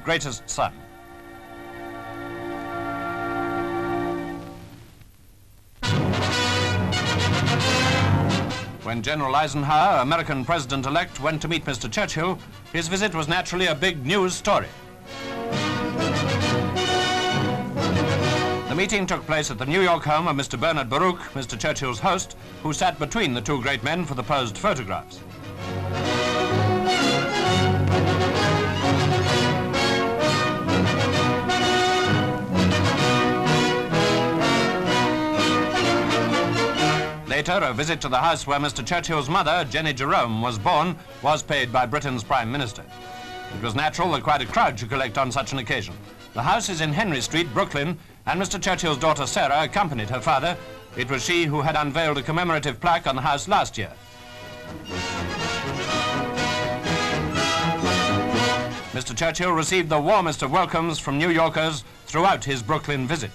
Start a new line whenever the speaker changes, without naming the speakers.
greatest son. When General Eisenhower, American president-elect, went to meet Mr. Churchill, his visit was naturally a big news story. The meeting took place at the New York home of Mr. Bernard Baruch, Mr. Churchill's host, who sat between the two great men for the posed photographs. Later, a visit to the house where Mr. Churchill's mother, Jennie Jerome, was born, was paid by Britain's Prime Minister. It was natural that quite a crowd should collect on such an occasion. The house is in Henry Street, Brooklyn, and Mr. Churchill's daughter Sarah accompanied her father. It was she who had unveiled a commemorative plaque on the house last year. Mr. Churchill received the warmest of welcomes from New Yorkers throughout his Brooklyn visit.